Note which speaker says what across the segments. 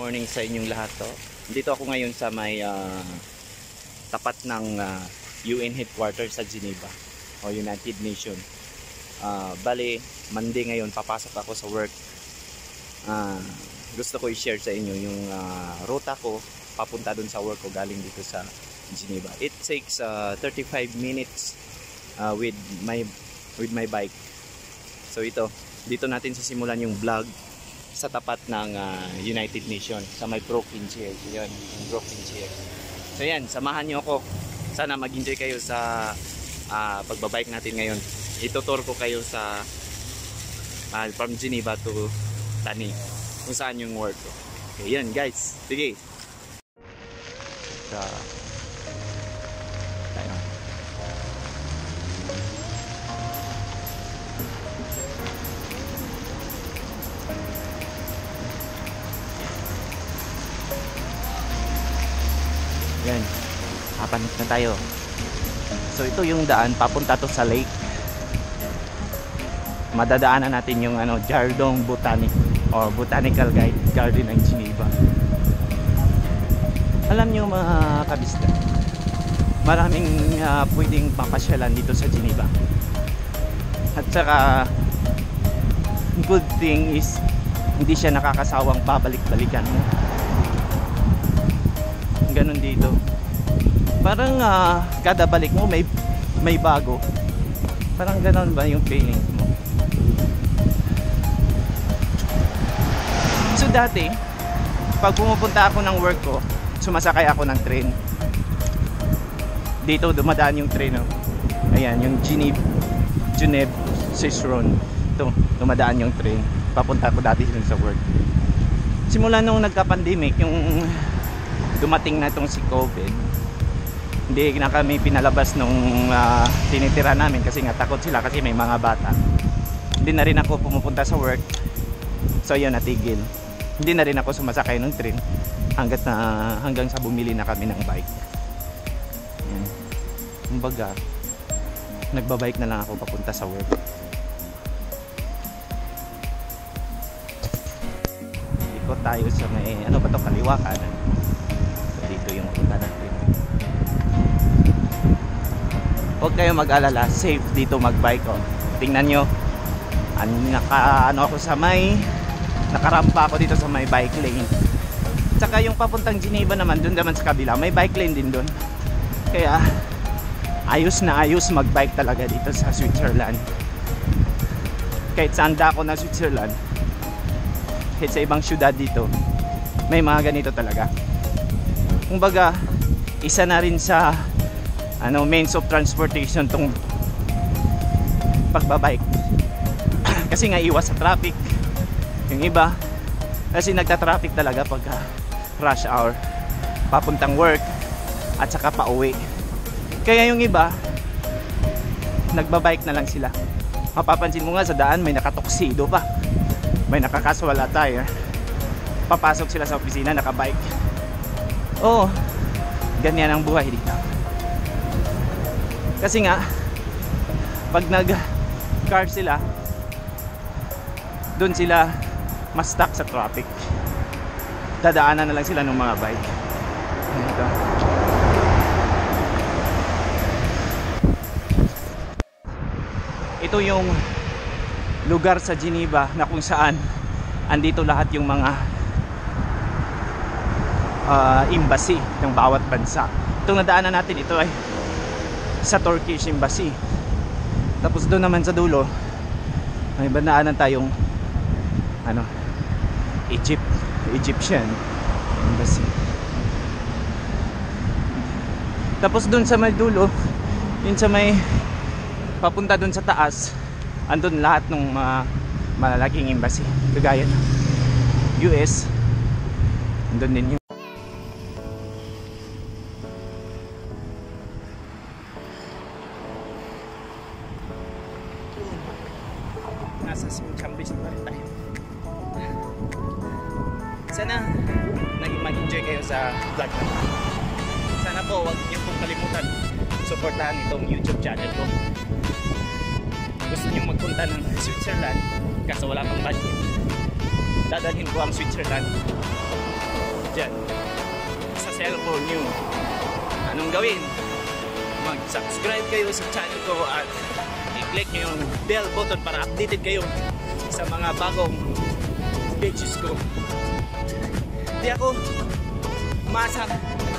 Speaker 1: morning sa inyong lahat to. Dito ako ngayon sa may ah, tapat ng ah, UN headquarters sa Geneva o United Nation. Ah, bale, Monday ngayon papasok ako sa work. Ah, gusto ko i-share sa inyo yung ah, ruta ko papunta dun sa work ko galing dito sa Geneva. It takes ah, 35 minutes ah, with my with my bike. So ito, dito natin sisimulan yung vlog sa tapat ng ah, United Nations sa may broken chair. Yun, yung broken chair. So yan, samahan niyo ako. Sana mag-enjoy kayo sa ah, pagbabike natin ngayon. Itutur ko kayo sa ah, from Geneva to Tani kung saan yung work. Okay, yan guys. Sige. Sa na tayo. So ito yung daan papunta to sa lake. Madadaanan natin yung ano Jardong Botanic or Botanical Guide Garden ng Geneva. Alam niyo mga kabista, maraming ah, pwedeng papasyalan dito sa Geneva. At saka good thing is hindi siya nakakasawang pabalik-balikan mo. Ganon dito. Parang ah, kada balik mo may may bago. Parang ganon ba yung feeling mo? So dati, pag pumupunta ako ng work ko, sumasakay ako ng train. Dito dumadaan yung train. Oh. Ayan, yung Geneve, Geneve, Ciceron. Ito, dumadaan yung train. Papunta ko dati sa work. Simula nung nagka-pandemic, yung dumating na itong si COVID, hindi na kami pinalabas nung ah, tinitira namin kasi nga takot sila kasi may mga bata. Hindi na rin ako pumupunta sa work. So yun, natigil. Hindi na rin ako sumasakay ng train hanggat na hanggang sa bumili na kami ng bike. Yan. Kumbaga, nagbabike na lang ako papunta sa work. Ikot tayo sa may, ano ba to, kaliwa kanan. Huwag kayong mag-alala, safe dito magbike oh. Tingnan nyo, ano, naka, ano ako sa may, nakarampa ako dito sa may bike lane. Tsaka yung papuntang Geneva naman, dun naman sa kabila, may bike lane din dun. Kaya, ayos na ayos magbike talaga dito sa Switzerland. Kahit saan ako na Switzerland, kahit sa ibang syudad dito, may mga ganito talaga. Kumbaga, isa na rin sa ano means of transportation tong pagbabike. kasi nga iwas sa traffic. Yung iba, kasi nagta-traffic talaga pagka rush hour, papuntang work, at saka pa uwi. Kaya yung iba, nagbabike na lang sila. Mapapansin mo nga sa daan, may nakatoksido pa. May nakakaswal attire. Papasok sila sa opisina, nakabike. Oo, ganyan ang buhay dito. Kasi nga, pag nag car sila, doon sila mas stuck sa traffic. Dadaanan na lang sila ng mga bike. Ito. Ito yung lugar sa Geneva na kung saan andito lahat yung mga ah, embassy ng bawat bansa. Itong nadaanan natin ito ay sa Turkish embassy. Tapos doon naman sa dulo, may bandaanan tayong ano, Egypt, Egyptian embassy. Tapos doon sa may dulo, yun sa may papunta doon sa taas, andun lahat ng mga malalaking embassy. Kagaya ng US, andun din yung Sana naging mag-enjoy kayo sa vlog na. Sana po huwag niyo pong kalimutan suportahan itong YouTube channel ko. Gusto niyo magpunta ng Switzerland kaso wala pang budget. Dadalhin ko ang Switzerland dyan sa cellphone nyo. Anong gawin? Mag-subscribe kayo sa channel ko at i-click nyo yung bell button para updated kayo sa mga bagong pages ko. Hindi ako masang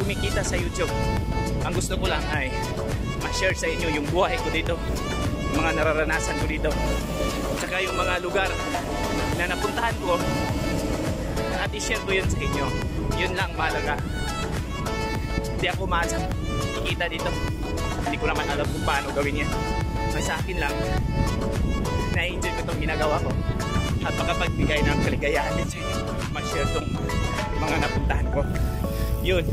Speaker 1: kumikita sa YouTube. Ang gusto ko lang ay ma-share sa inyo yung buhay ko dito, yung mga nararanasan ko dito, at saka yung mga lugar na napuntahan ko at i-share ko yun sa inyo. Yun lang mahalaga. Hindi ako masang kikita dito. Hindi ko naman alam kung paano gawin yan. Ang sa akin lang, na-enjoy ko itong ginagawa ko at makapagbigay ng kaligayahan din sa inyo. Ma-share itong mga napuntahan ko. Yun.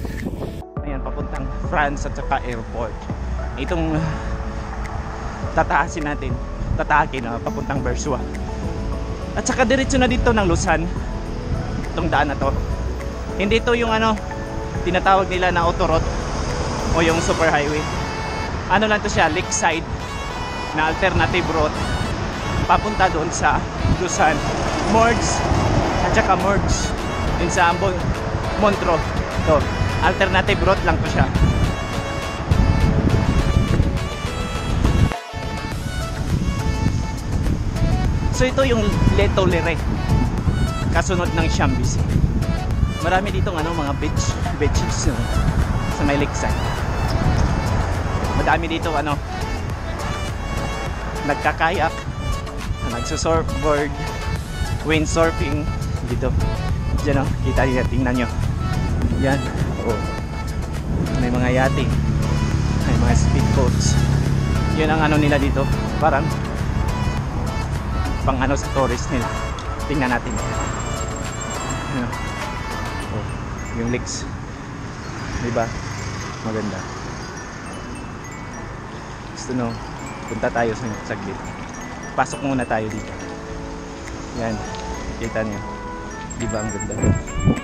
Speaker 1: Ayan, papuntang France at saka airport. Itong tataasin natin. Tatakin na papuntang Bersua. At saka diretso na dito ng Luzon. Itong daan na to. Hindi to yung ano, tinatawag nila na autorot o yung super highway. Ano lang to siya, lakeside na alternative route papunta doon sa Luzon. Mords at saka Mords din sa Ambon, Montro. To, alternative route lang to siya. So ito yung Leto Lere. Kasunod ng Shambisi. Marami dito ano mga beach beaches no, sa may lakeside. Madami dito ano nagkakayak, nagsusurfboard, windsurfing dito. Diyan o, kita niyo, tingnan nyo. Yan, oh. May mga yate, may mga speedboats. Yun ang ano nila dito, parang pang ano sa tourist nila. Tingnan natin. Ano? Oh, yung lakes. Diba? Maganda. Gusto no, punta tayo sa saglit. Pasok muna tayo dito. Yan, kita niyo. Diba ang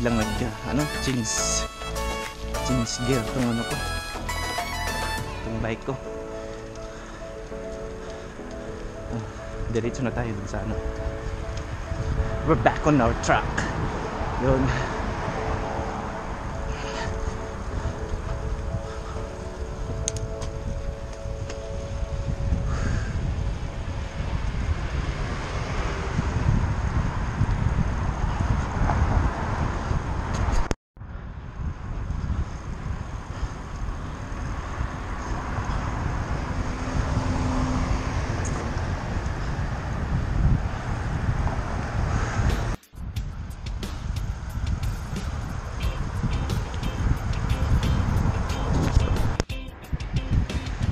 Speaker 1: Biglang nag, ano, jeans. Jeans gear itong ano ko. Itong bike ko. Ah, diretso na tayo dun sa ano. We're back on our track. Yun.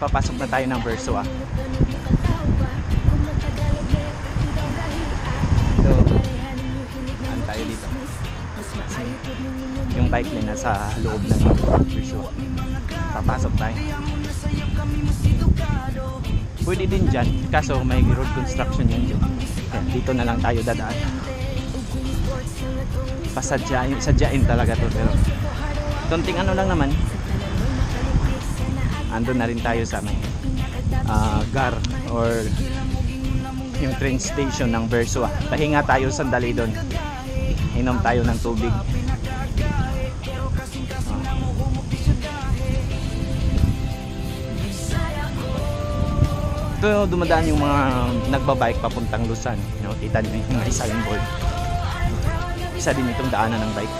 Speaker 1: Papasok na tayo ng Verso ah. So, ano tayo dito? Yung bike lane nasa loob ng Verso. Papasok tayo. Pwede din dyan, kaso may road construction yan dyan. Yan, dito na lang tayo dadaan. Pasadyain, sadyain talaga to pero konting ano lang naman andun na rin tayo sa may ah, GAR or yung train station ng Bersua. Pahinga tayo sandali doon. Inom tayo ng tubig. Ah. Ito dumadaan yung mga nagbabike papuntang Luzon. No, kita niyo yung mga signboard. Isa din itong daanan ng bike.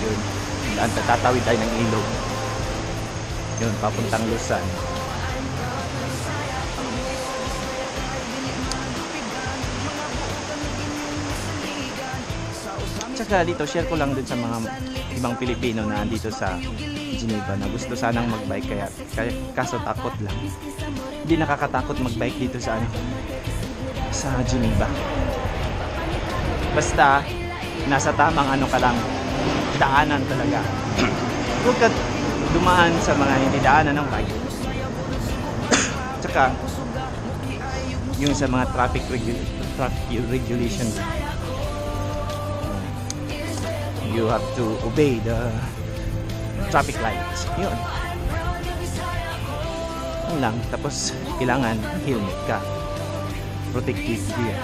Speaker 1: Yun. Daan, tatawid tayo ng ilog. Yun, papuntang Luzon. Tsaka dito, share ko lang din sa mga ibang Pilipino na andito sa Geneva na gusto sanang magbike kaya, kaya kaso takot lang. Hindi nakakatakot magbike dito sa ano sa Geneva. Basta nasa tamang ano ka lang daanan talaga. Huwag ka dumaan sa mga hindi daanan ng bike. Tsaka yung sa mga traffic, regu- traffic regulation you have to obey the traffic lights. Yun. Yun lang. Tapos, kailangan helmet ka. Protective gear.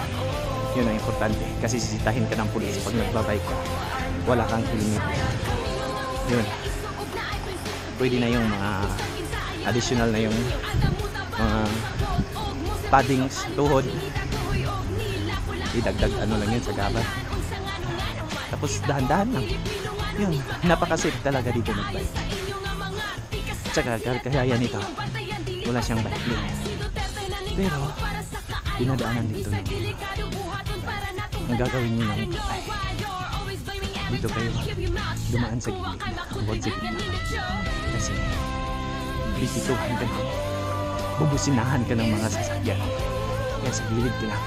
Speaker 1: Yun ang importante. Kasi sisitahin ka ng pulis pag nagbabike ka. Wala kang helmet. Yun. Pwede na yung mga additional na yung mga paddings, tuhod. Idagdag ano lang yun sa gaban. Tapos dahan-dahan lang. Yun, napaka-safe talaga dito magbike. Tsaka kaya nito, wala siyang bike lane. Pero, dinadaanan dito yung ang gagawin niyo lang ay dito kayo. Dumaan sa gilid. Huwag sa gilid. Kasi bisituhan ka bubusinahan ka ng mga sasakyan. Kaya sa gilid ka lang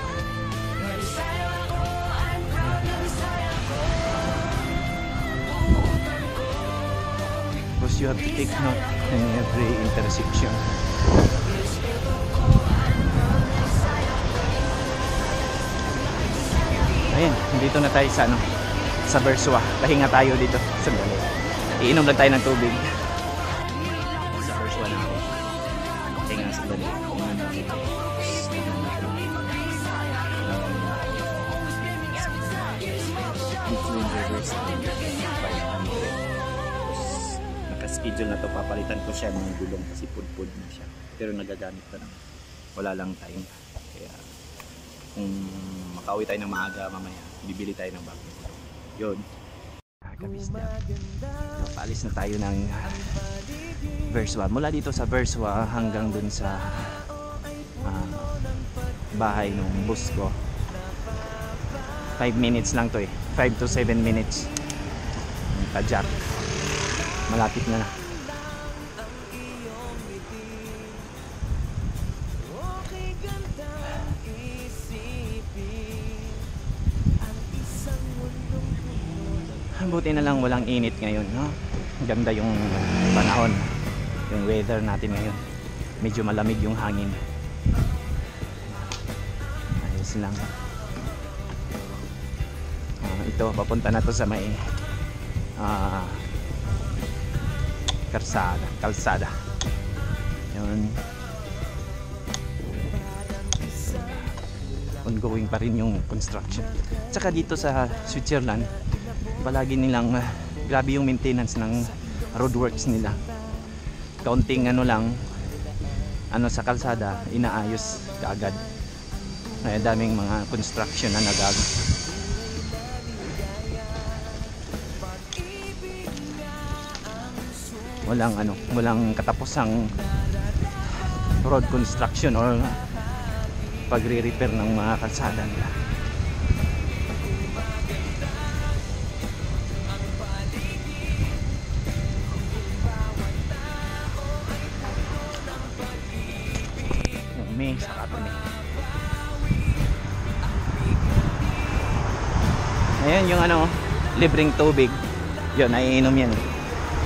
Speaker 1: because you have to take note in every intersection dito na tayo sa ano sa Bersua. Pahinga tayo dito sa iinom lang tayo ng tubig. Sa Bersua na ako. Pahinga sa dali Between rivers 500 nakaschedule na to. Papalitan ko siya. Ng gulong kasi pudpud na siya. Pero nagagamit pa lang wala lang time. Kaya kung makauwi tayo ng maaga mamaya. Bibili tayo ng gulong yun. Kabisda paalis na tayo ng Verswa mula dito sa Verswa hanggang dun sa ah, bahay ng bus ko. 5 minutes lang to eh. 5 to 7 minutes. Tajak malapit na na buti na lang walang init ngayon no? ganda yung panahon yung weather natin ngayon. Medyo malamig yung hangin. Ayos lang. Ah, ito papunta na to sa may ah kalsada kalsada. Yun. Ongoing pa rin yung construction. Tsaka dito sa Switzerland palagi nilang ah, grabe yung maintenance ng roadworks nila. Kaunting ano lang ano sa kalsada inaayos kaagad. Kaya daming mga construction na nagago. Walang ano walang katapusang road construction or pagre-repair ng mga kalsada nila Saka ito ni. Ayan yung ano, libreng tubig. Yun, naiinom yan.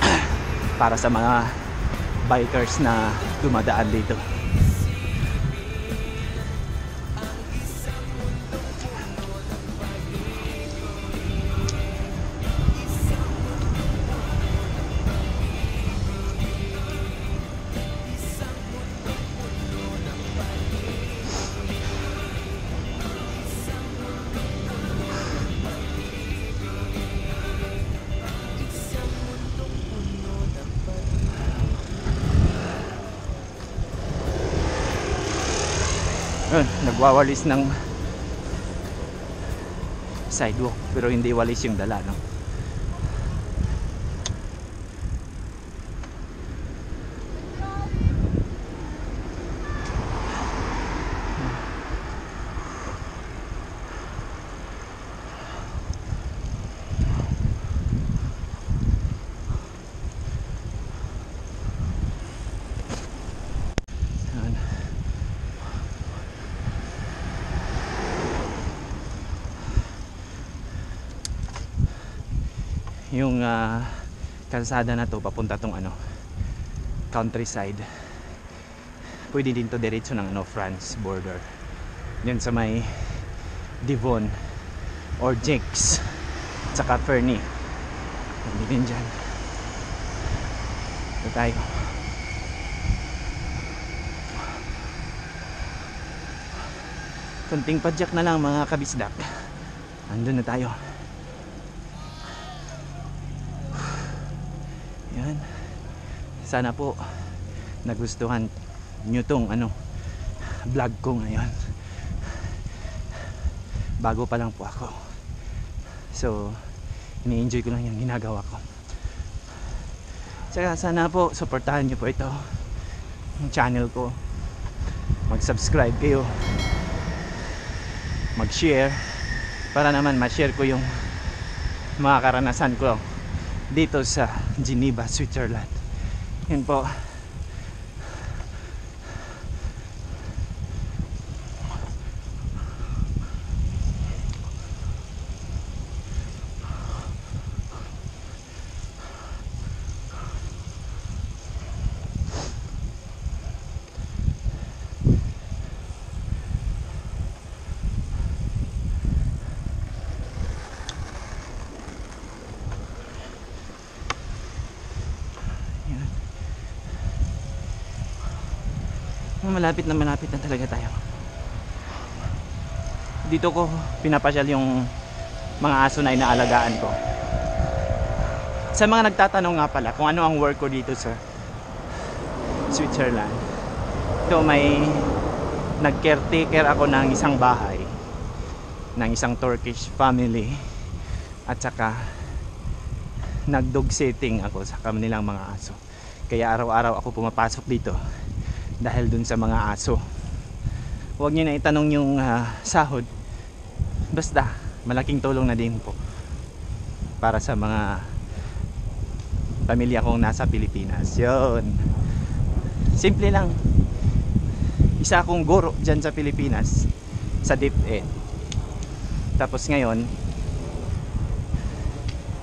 Speaker 1: Para sa mga bikers na dumadaan dito. Yun, nagwawalis ng sidewalk pero hindi walis yung dala no yung ah, kalsada na to papunta tong ano countryside. Pwede din to diretso ng ano France border. Yan sa may Devon or Jinx tsaka Fernie. Hindi din dyan ito tayo. Kunting padyak na lang mga kabisdak. Andun na tayo sana po nagustuhan nyo tong ano vlog ko ngayon. Bago pa lang po ako. So ini-enjoy ko lang yung ginagawa ko. Tsaka sana po supportahan nyo po ito. Yung channel ko. Mag subscribe kayo. Mag share para naman ma-share ko yung mga karanasan ko dito sa Geneva, Switzerland yun po Malapit na malapit na talaga tayo. Dito ko pinapasyal yung mga aso na inaalagaan ko. Sa mga nagtatanong nga pala kung ano ang work ko dito sa Switzerland. Ito may nag-caretaker ako ng isang bahay ng isang Turkish family at saka nag-dog sitting ako sa kanilang mga aso. Kaya araw-araw ako pumapasok dito dahil dun sa mga aso. Huwag niyo na itanong yung ah, sahod. Basta, malaking tulong na din po para sa mga pamilya kong nasa Pilipinas. Yun. Simple lang. Isa akong guro dyan sa Pilipinas sa DepEd. Tapos ngayon,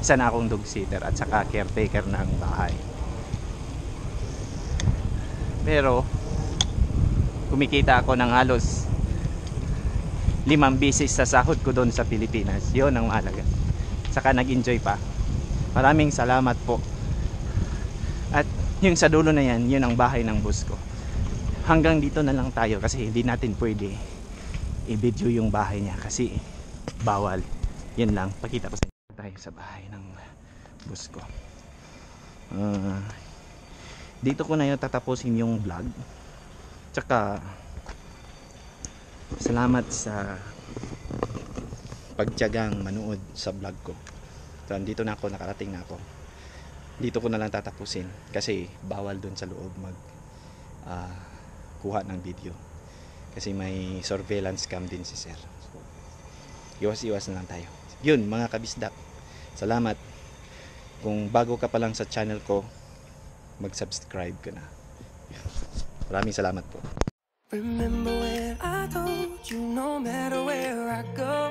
Speaker 1: isa na akong dog sitter at saka caretaker ng bahay pero kumikita ako ng halos limang bisis sa sahod ko doon sa Pilipinas. Yon ang mahalaga. Saka nag enjoy pa. Maraming salamat po. At yung sa dulo na yan yun ang bahay ng boss ko. Hanggang dito na lang tayo kasi hindi natin pwede i-video yung bahay niya kasi bawal. Yun lang. Pakita ko sa inyo tayo sa bahay ng boss ko. Ah, dito ko na yung tatapusin yung vlog tsaka salamat sa pagtyagang manood sa vlog ko. So dito na ako nakarating na ako. Dito ko na lang tatapusin kasi bawal dun sa loob mag ah, kuha ng video. Kasi may surveillance cam din si sir. Iwas iwas na lang tayo. Yun mga kabisdak salamat. Kung bago ka pa lang sa channel ko mag subscribe ka na Maraming salamat po.
Speaker 2: Remember when I told you no matter where I go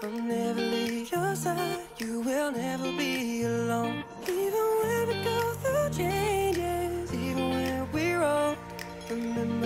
Speaker 2: I'll never leave your side, you will never be alone. Even when we go through changes, even when we're old Remember